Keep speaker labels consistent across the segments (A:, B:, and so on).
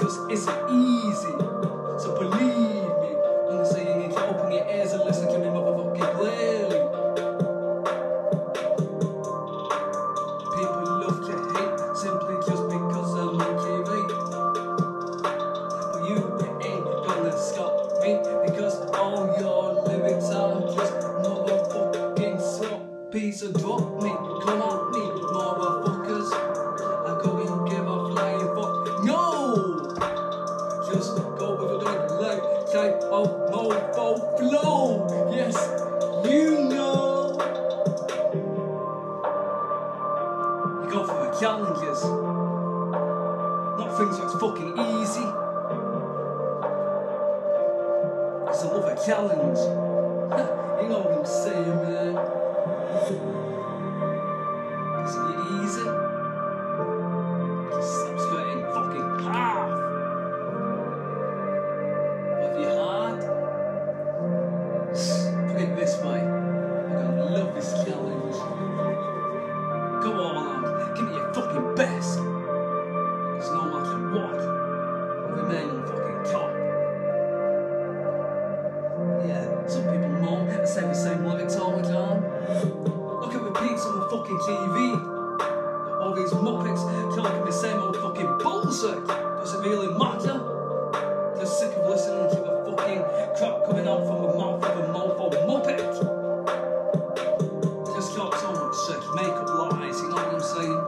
A: because it's easy. So believe me when I say you need to open your ears and listen to me motherfucking clearly. People love to hate simply just because I'm on TV. But you ain't gonna stop me because all your lyrics are just motherfucking sloppy. So drop me, come at me, mofo flow. Yes, you know. You go for the challenges, not things that's fucking easy. Cause I love a challenge. you know what I'm saying, bullshit. Does it really matter? They're sick of listening to the fucking crap coming out from the mouth of a mofo muppet. Just talk so much shit, make up lies, you know what I'm saying?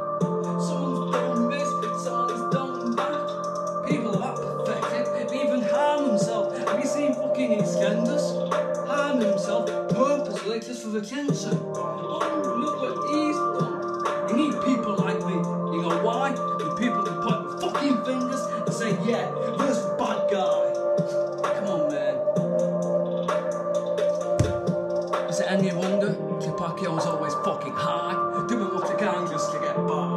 A: Someone's done this, someone's done that. People are pathetic, they even harm themselves. Have you seen fucking EastEnders? Harm himself purposely just for attention. Oh, look what he's done. You need people like me. You know why? Any wonder Tupacquiao's always fucking high, doing what he can just to get by?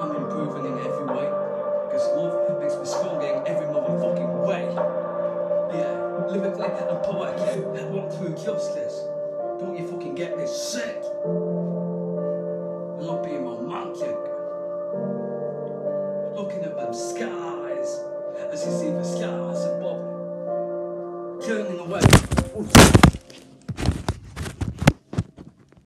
A: I'm improving in every way, because love makes me stronger in every motherfucking way. Yeah, lyrically and poetically, walk through justice. Don't you fucking get this shit? Away. Ooh.